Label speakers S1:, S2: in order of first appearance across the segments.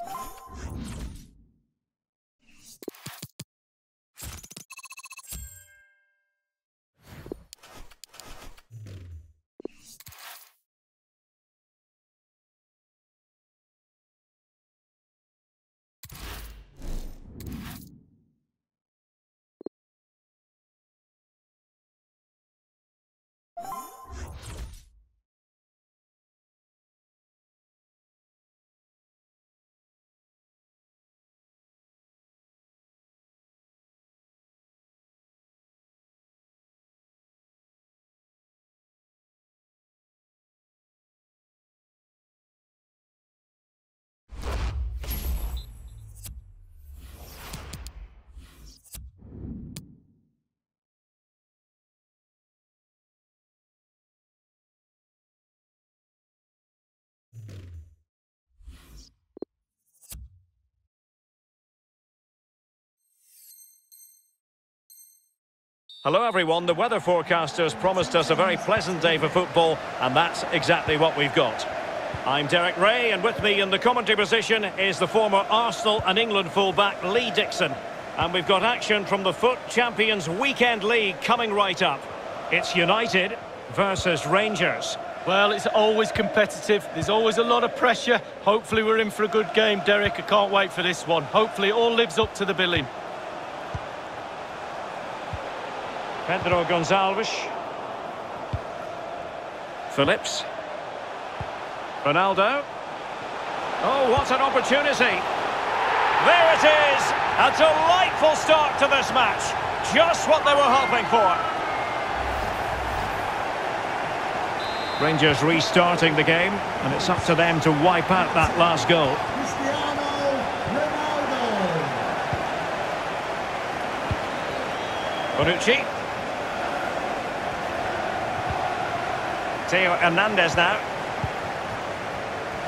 S1: you Hello everyone, the weather forecasters promised us a very pleasant day for football and that's exactly what we've got. I'm Derek Ray and with me in the commentary position is the former Arsenal and England fullback Lee Dixon. And we've got action from the FUT Champions Weekend League coming right up. It's United versus Rangers.
S2: Well, it's always competitive. There's always a lot of pressure. Hopefully we're in for a good game, Derek. I can't wait for this one. Hopefully it all lives up to the billing.
S1: Pedro Gonçalves. Phillips. Ronaldo. Oh, what an opportunity. There it is. A delightful start to this match. Just what they were hoping for. Rangers restarting the game, and it's up to them to wipe out that last goal. Bonucci. Theo Hernandez now.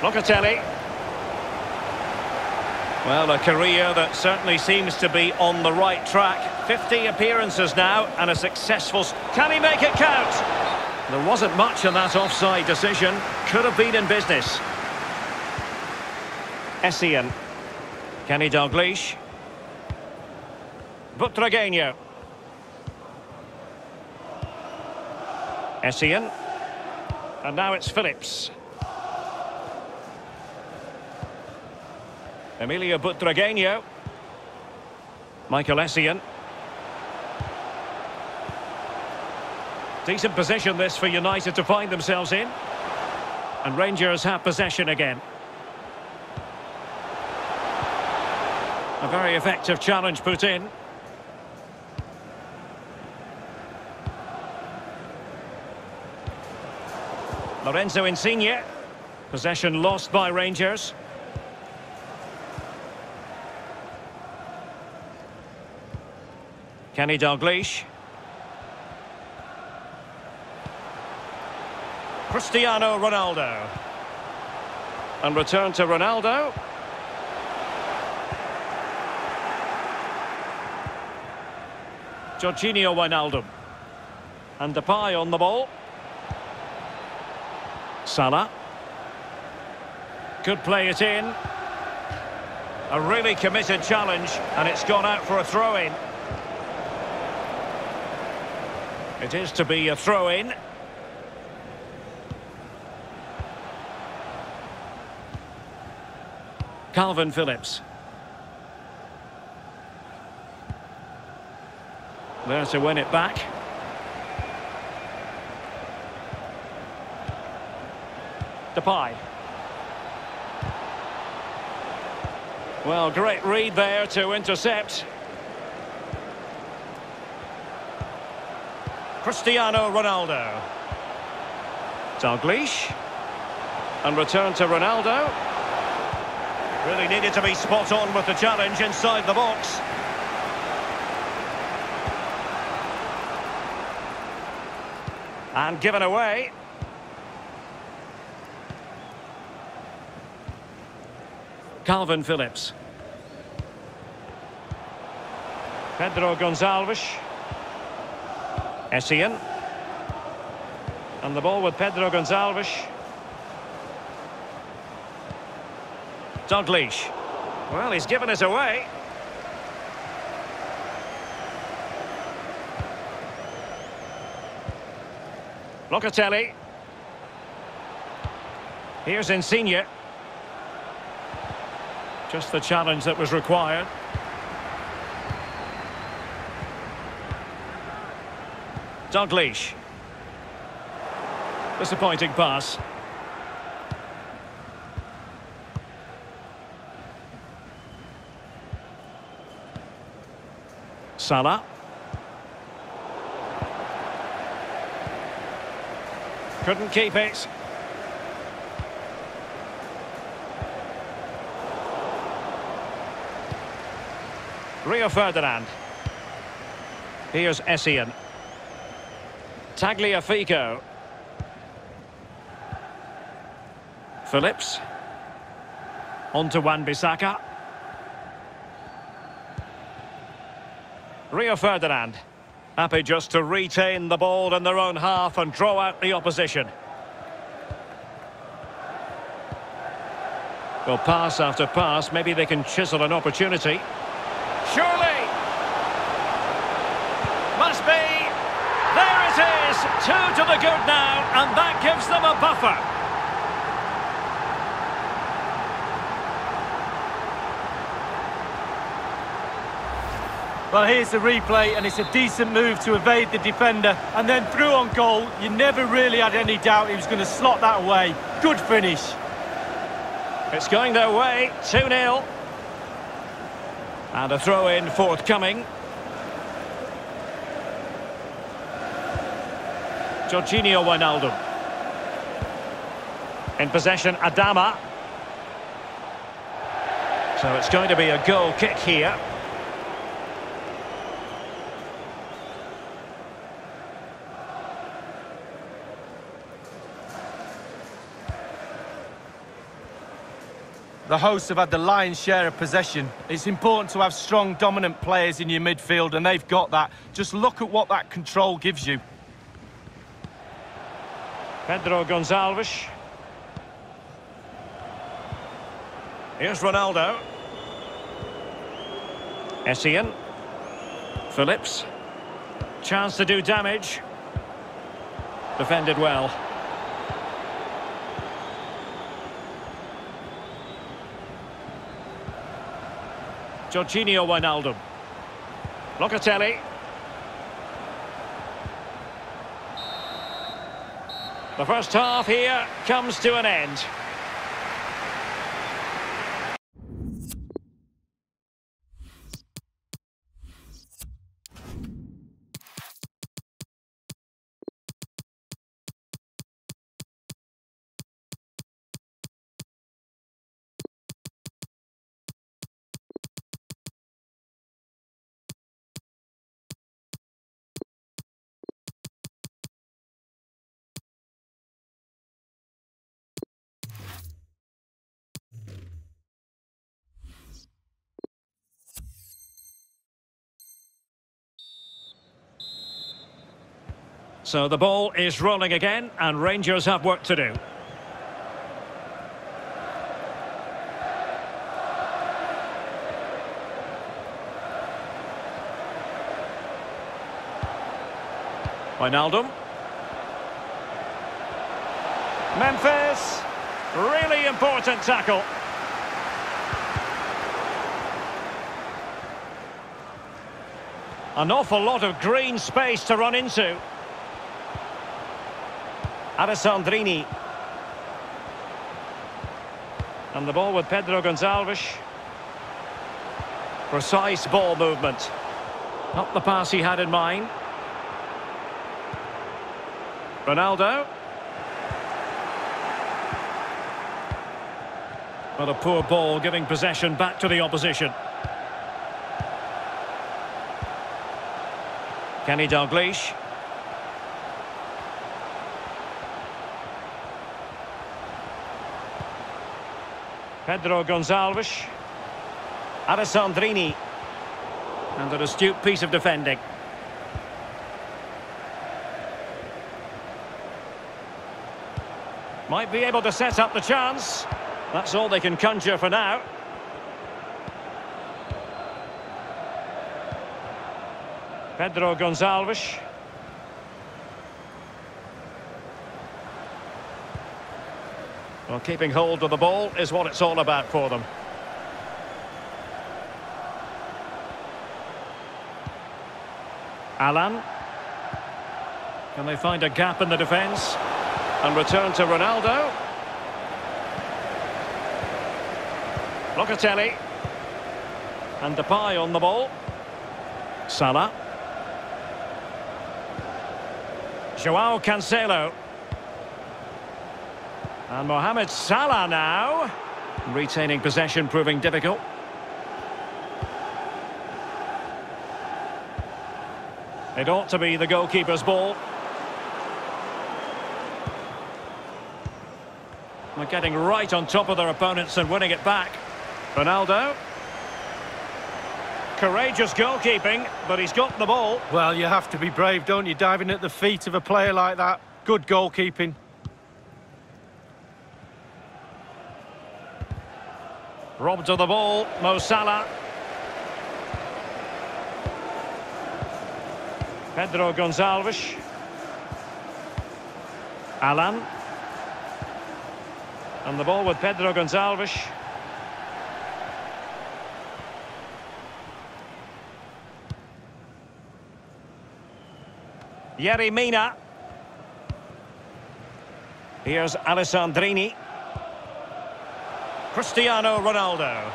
S1: Locatelli. Well, a career that certainly seems to be on the right track. 50 appearances now and a successful... Can he make it count? There wasn't much in that offside decision. Could have been in business. Essien. Kenny Dalglish. Butragueño. Essien. And now it's Phillips. Emilio Butragueño. Michael Essien. Decent position this for United to find themselves in. And Rangers have possession again. A very effective challenge put in. Lorenzo Insigne. Possession lost by Rangers. Kenny Dalglish. Cristiano Ronaldo. And return to Ronaldo. Georginio Wijnaldum. And Depay on the ball. Salah. Could play it in. A really committed challenge, and it's gone out for a throw-in. It is to be a throw-in. Kalvin Phillips. There to win it back. Depay. Well, great read there to intercept. Cristiano Ronaldo. Dalglish. And return to Ronaldo. Really needed to be spot on with the challenge inside the box. And given away. Kalvin Phillips. Pedro Gonçalves. Essien. And the ball with Pedro Gonçalves. Dalglish. Well, he's given it away. Locatelli. Here's Insigne. Just the challenge that was required. Doug Dalglish. Disappointing pass. Salah. Couldn't keep it. Rio Ferdinand. Here's Essien. Tagliafico. Phillips. On to Wan-Bissaka. Rio Ferdinand. Happy just to retain the ball in their own half and draw out the opposition. Well, pass after pass, maybe they can chisel an opportunity. Surely! Must be! There it is! Two to the good now, and that gives them a buffer.
S2: Well, here's the replay, and it's a decent move to evade the defender. And then through on goal, you never really had any doubt he was going to slot that away. Good finish.
S1: It's going their way, 2-0. And a throw-in forthcoming. Georginio Wijnaldum. In possession, Adama. So it's going to be a goal kick here.
S2: The hosts have had the lion's share of possession. It's important to have strong, dominant players in your midfield, and they've got that. Just look at what that control gives you.
S1: Pedro Gonçalves. Here's Ronaldo. Essien. Phillips. Chance to do damage. Defended well. Georginio Wijnaldum. Locatelli. The first half here comes to an end. So the ball is rolling again, and Rangers have work to do. Wijnaldum. Memphis. Really important tackle. An awful lot of green space to run into. Alessandrini. And the ball with Pedro Gonçalves. Precise ball movement. Not the pass he had in mind. Ronaldo. But a poor ball giving possession back to the opposition. Kenny Dalglish. Pedro Gonçalves. Alessandrini. And an astute piece of defending. Might be able to set up the chance. That's all they can conjure for now. Pedro Gonçalves. Well, keeping hold of the ball is what it's all about for them. Alan. Can they find a gap in the defence? And return to Ronaldo. Locatelli. And Depay on the ball. Salah. Joao Cancelo. And Mohamed Salah now. Retaining possession proving difficult. It ought to be the goalkeeper's ball. They're getting right on top of their opponents and winning it back. Ronaldo. Courageous goalkeeping, but he's got the ball.
S2: Well, you have to be brave, don't you, diving at the feet of a player like that. Good goalkeeping.
S1: Robbed of the ball, Mo Salah. Pedro Gonçalves. Alan. And the ball with Pedro Gonçalves. Yerry Mina. Here's Alessandrini. Cristiano Ronaldo.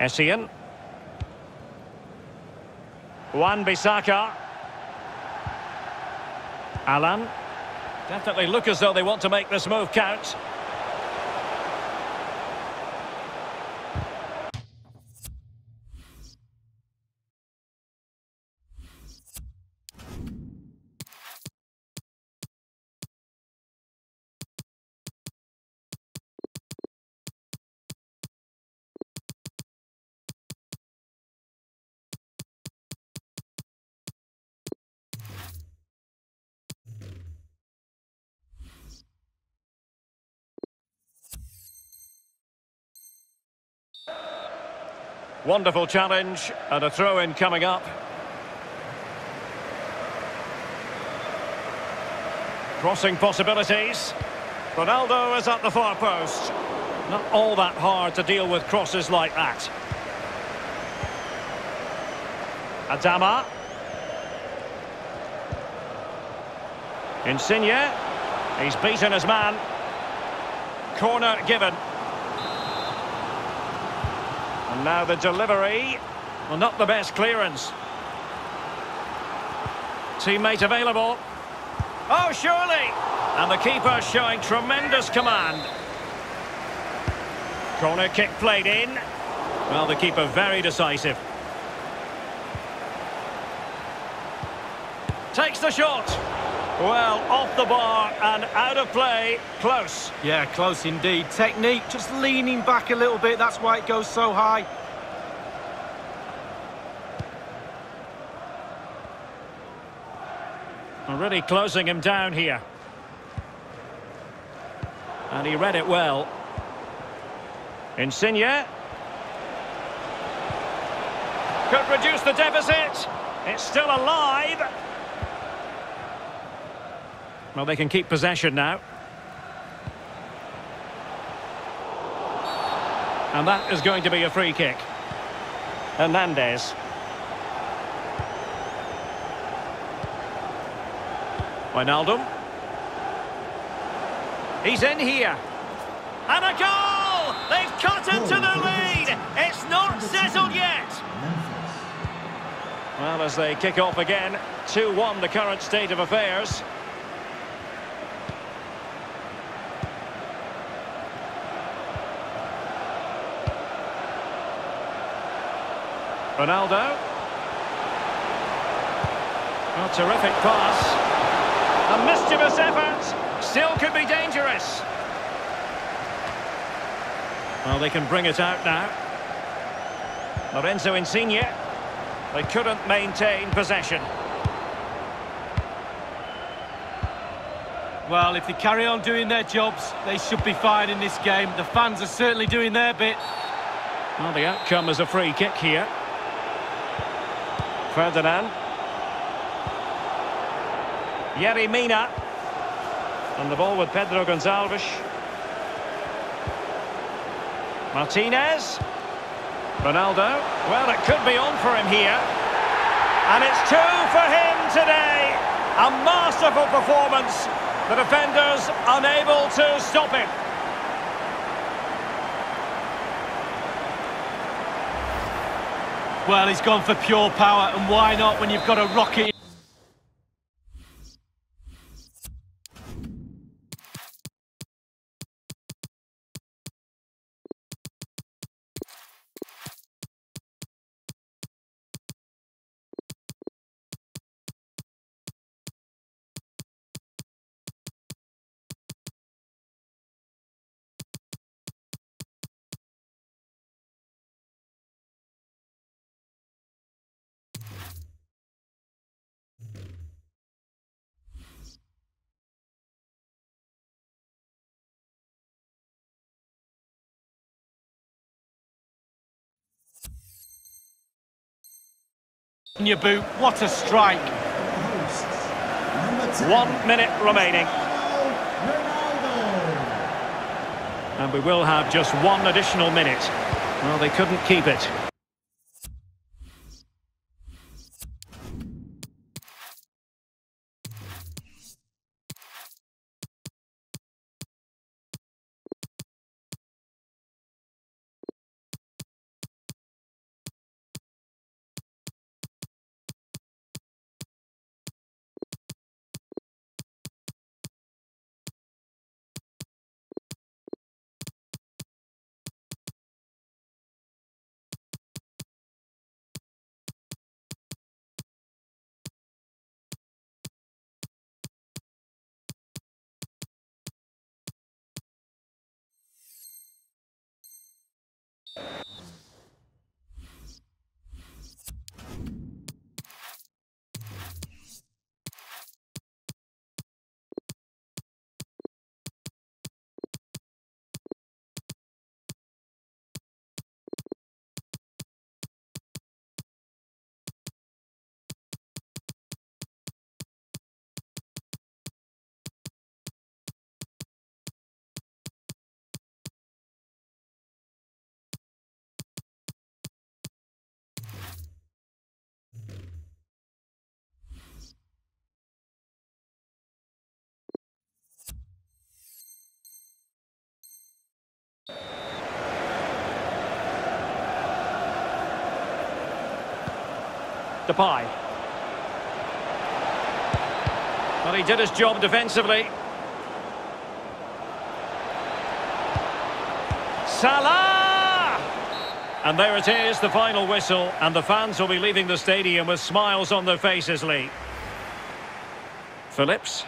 S1: Essien. Wan-Bissaka. Alan. Definitely look as though they want to make this move count. Wonderful challenge and a throw-in coming up. Crossing possibilities. Ronaldo is at the far post. Not all that hard to deal with crosses like that. Adama. Insigne. He's beaten his man. Corner given. And now the delivery. Well, not the best clearance. Teammate available. Oh, surely! And the keeper showing tremendous command. Corner kick played in. Well, the keeper very decisive. Takes the shot. Well, off the bar and out of play. Close.
S2: Yeah, close indeed. Technique, just leaning back a little bit. That's why it goes so high.
S1: Really closing him down here. And he read it well. Insigne. Could reduce the deficit. It's still alive. Well, they can keep possession now. And that is going to be a free kick. Hernandez. Wijnaldum. He's in here. And a goal! They've cut into the lead! It's not settled yet! Well, as they kick off again, 2-1 the current state of affairs. Ronaldo. A terrific pass. A mischievous effort. Still could be dangerous. Well, they can bring it out now. Lorenzo Insigne. They couldn't maintain possession.
S2: Well, if they carry on doing their jobs, they should be fine in this game. The fans are certainly doing their bit.
S1: Well, the outcome is a free kick here. Ferdinand. Yerry Mina. And the ball with Pedro Gonçalves. Martinez. Ronaldo. Well, it could be on for him here. And it's two for him today. A masterful performance. The defenders unable to stop him.
S2: Well, he's gone for pure power, and why not when you've got a rocket your boot. What a strike.
S1: One minute remaining. And we will have just one additional minute. Well, they couldn't keep it. Depay. Well, he did his job defensively. Salah! And there it is, the final whistle, and the fans will be leaving the stadium with smiles on their faces, Lee. Phillips.